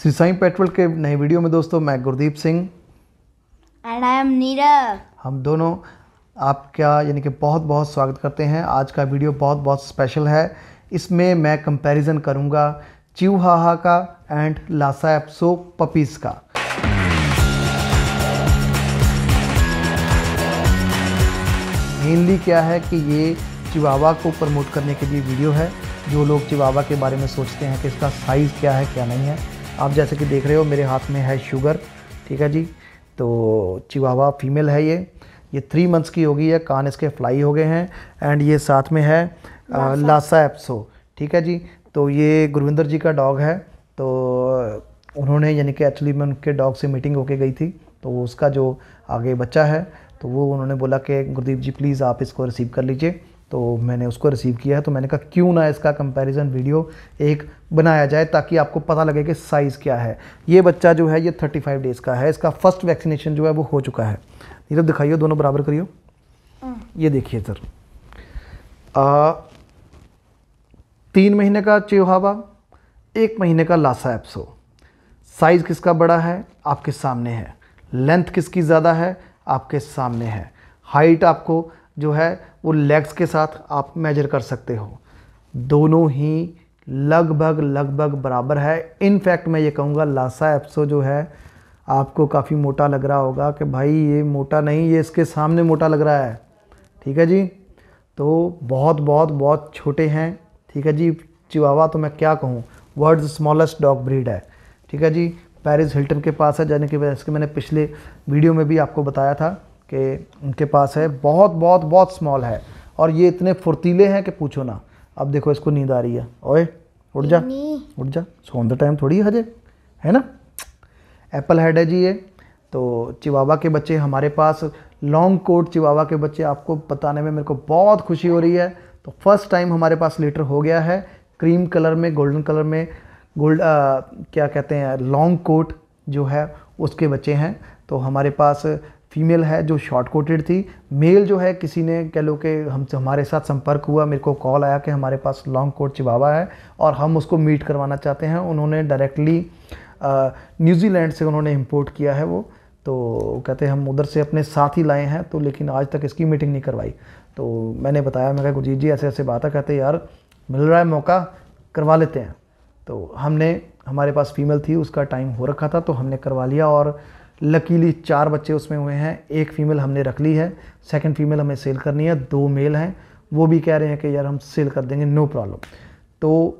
Shri Sai petrol के नए video में दोस्तों मैं Gurdeep Singh. And I am Nirav हम दोनों आपका यानी कि बहुत बहुत स्वागत करते हैं। आज का वीडियो बहुत बहुत स्पेशल है। इसमें मैं कंपैरिजन करूँगा चिवहाहा का एंड लासा एप्सो पपीज़ का। मेनली क्या है कि ये चिवावा को प्रमोट करने के लिए वीडियो है। जो लोग चिवावा के बारे में सोचते हैं कि इसका साइज़ क्या है क्या नहीं है। आप जैसे कि देख रहे हो मेरे हाथ में है शुगर ठीक है जी? तो चिवावा फीमेल है ये। ये थ्री मंथ्स की होगी है कान इसके फ्लाई हो गए हैं एंड ये साथ में है आ, लासा। एप्सो ठीक है जी? तो ये गुरविंदर जी का डॉग है तो उन्होंने यानी कि एक्चुअली मैं उनके डॉग से मीटिंग होके गई थी तो उसका जो आगे बच्चा है तो वो उन्होंने बोला कि गुरदीप जी प्लीज़ आप इसको रिसीव कर लीजिए। तो मैंने उसको रिसीव किया है तो मैंने कहा क्यों ना इसका कंपैरिजन वीडियो एक बनाया जाए ताकि आपको पता लगे कि साइज़ क्या है? ये बच्चा जो है ये 35 डेज़ का है। इसका फ़र्स्ट वैक्सीनेशन जो है वो हो चुका है। नीरव दिखाइए दोनों बराबर करियो। ये देखिए सर। आ, तीन महीने का चेहावा एक महीने का लासा एप्सो साइज़ किसका बड़ा है? आपके सामने है। लेंथ किसकी ज़्यादा है? आपके सामने है। हाइट आपको जो है, वो लेग्स के साथ आप मेजर कर सकते हो। दोनों ही लगभग लगभग बराबर है। इनफैक्ट मैं ये कहूँगा लासा एप्सो जो है, आपको काफ़ी मोटा लग रहा होगा कि भाई ये मोटा नहीं, ये इसके सामने मोटा लग रहा है। ठीक है जी? तो बहुत बहुत बहुत छोटे हैं। ठीक है जी? चिवावा तो मैं क्या कहूँ? वर्ल्ड स्मॉलेस्ट डॉग ब्रीड है। ठीक है जी? पेरिस हिल्टन के पास है, जाने की वजह से मैंने पिछले वीडियो में भी आपको बताया था। कि उनके पास है। बहुत बहुत बहुत स्मॉल है। और ये इतने फुर्तीले हैं कि पूछो ना। अब देखो इसको नींद आ रही है। ओए उठ जा। उठ जा। सोन द टाइम थोड़ी हजे। है ना? एप्पल हेड है जी ये। तो चिवावा के बच्चे हमारे पास लॉन्ग कोट चिवावा के बच्चे आपको बताने में मेरे को बहुत खुशी हो रही है। तो फ़र्स्ट टाइम हमारे पास लीटर हो गया है। क्रीम कलर में गोल्डन कलर में गोल्ड क्या कहते हैं लॉन्ग कोट जो है उसके बच्चे हैं। तो हमारे पास फीमेल है जो शॉर्ट कोटेड थी। मेल जो है, किसी ने कह लो कि हम, हमारे साथ संपर्क हुआ, मेरे को कॉल आया कि हमारे पास लॉन्ग कोट चिवावा है और हम उसको मीट करवाना चाहते हैं। उन्होंने डायरेक्टली न्यूजीलैंड से उन्होंने इंपोर्ट किया है वो। तो कहते हैं, हम उधर से अपने साथ ही लाए हैं तो लेकिन आज तक इसकी मीटिंग नहीं करवाई। तो मैंने बताया, मैं कहा, गुरजीत जी, ऐसे ऐसे बात है। कहते यार, मिल रहा है मौका, करवा लेते हैं। तो हमने, हमारे पास फीमेल थी, उसका टाइम हो रखा था तो हमने करवा लिया और लकीली चार बच्चे उसमें हुए हैं। एक फ़ीमेल हमने रख ली है। सेकंड फीमेल हमें सेल करनी है। दो मेल हैं। वो भी कह रहे हैं कि यार हम सेल कर देंगे, नो प्रॉब्लम। तो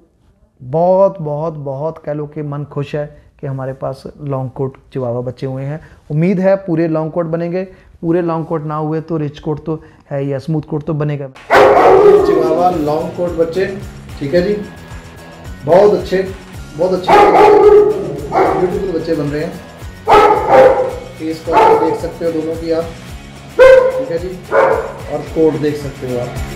बहुत बहुत बहुत कह लो कि मन खुश है कि हमारे पास लॉन्ग कोट चिवावा बच्चे हुए हैं। उम्मीद है पूरे लॉन्ग कोट बनेंगे। पूरे लॉन्ग कोट ना हुए तो रिच कोट तो है या स्मूथ कोट तो बनेगा। चिवावा लॉन्ग कोट बच्चे, ठीक है जी? बहुत अच्छे बहुत अच्छे। ब्यूटीफुल बच्चे बन रहे हैं। फेस को आप देख सकते हो दोनों की आप। ठीक है जी? और कोड देख सकते हो आप।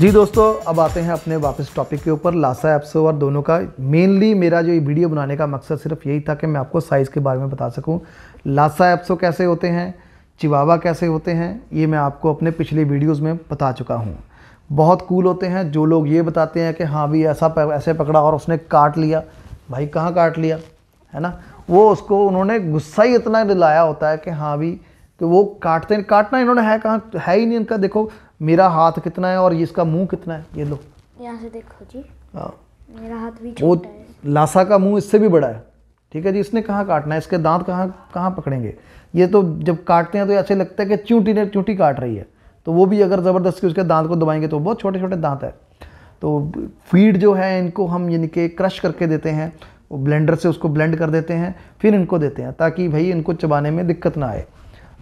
जी दोस्तों, अब आते हैं अपने वापस टॉपिक के ऊपर लासा एप्सो और दोनों का। मेनली मेरा जो ये वीडियो बनाने का मकसद सिर्फ़ यही था कि मैं आपको साइज़ के बारे में बता सकूँ। लासा एप्सो कैसे होते हैं? चिवावा कैसे होते हैं? ये मैं आपको अपने पिछले वीडियोस में बता चुका हूँ। बहुत कूल होते हैं। जो लोग ये बताते हैं कि हाँ भी ऐसा ऐसे पकड़ा और उसने काट लिया। भाई कहाँ काट लिया? है ना? वो उसको उन्होंने गुस्सा ही इतना दिलाया होता है कि हाँ भी कि वो काटते हैं। काटना इन्होंने है कहाँ? है ही नहीं इनका। देखो मेरा हाथ कितना है और इसका मुँह कितना है। ये लो। यहाँ से देखो जी। हाँ। मेरा हाथ भी वो लासा का मुँह इससे भी बड़ा है। ठीक है जी इसने कहाँ काटना है? इसके दांत कहाँ कहाँ पकड़ेंगे? ये तो जब काटते हैं तो ऐसे लगता है कि चूंटी ने चूंटी काट रही है। तो वो भी अगर ज़बरदस्ती उसके दांत को दबाएँगे तो बहुत छोटे छोटे दांत है। तो फ़ीड जो है इनको हम यानी कि क्रश करके देते हैं, वो ब्लेंडर से उसको ब्लेंड कर देते हैं, फिर इनको देते हैं ताकि भाई इनको चबाने में दिक्कत ना आए।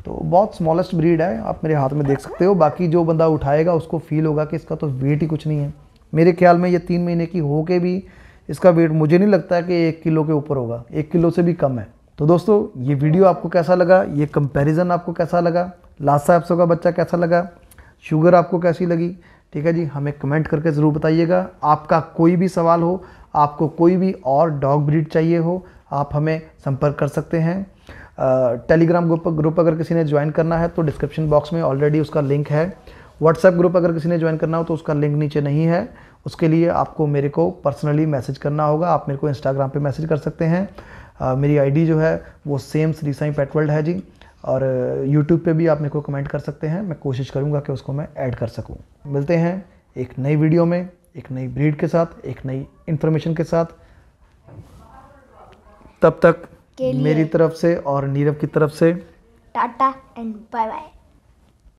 तो बहुत स्मॉलेस्ट ब्रीड है, आप मेरे हाथ में देख सकते हो। बाकी जो बंदा उठाएगा उसको फील होगा कि इसका तो वेट ही कुछ नहीं है। मेरे ख्याल में ये तीन महीने की हो के भी इसका वेट मुझे नहीं लगता कि एक किलो के ऊपर होगा। एक किलो से भी कम है। तो दोस्तों, ये वीडियो आपको कैसा लगा? ये कंपैरिजन आपको कैसा लगा? लासा एप्सो का बच्चा कैसा लगा? शुगर आपको कैसी लगी? ठीक है जी हमें कमेंट करके ज़रूर बताइएगा। आपका कोई भी सवाल हो आपको कोई भी और डॉग ब्रीड चाहिए हो आप हमें संपर्क कर सकते हैं। टेलीग्राम ग्रुप ग्रुप अगर किसी ने ज्वाइन करना है तो डिस्क्रिप्शन बॉक्स में ऑलरेडी उसका लिंक है। व्हाट्सएप ग्रुप अगर किसी ने ज्वाइन करना हो तो उसका लिंक नीचे नहीं है। उसके लिए आपको मेरे को पर्सनली मैसेज करना होगा आप मेरे को इंस्टाग्राम पे मैसेज कर सकते हैं। uh, मेरी आईडी जो है वो सेम श्री साई पेटवर्ल्ड है जी। और यूट्यूब पे भी आप मेरे को कमेंट कर सकते हैं। मैं कोशिश करूँगा कि उसको मैं ऐड कर सकूँ। मिलते हैं एक नई वीडियो में एक नई ब्रीड के साथ एक नई इन्फॉर्मेशन के साथ। तब तक मेरी तरफ़ से और नीरव की तरफ़ से। Tata and bye bye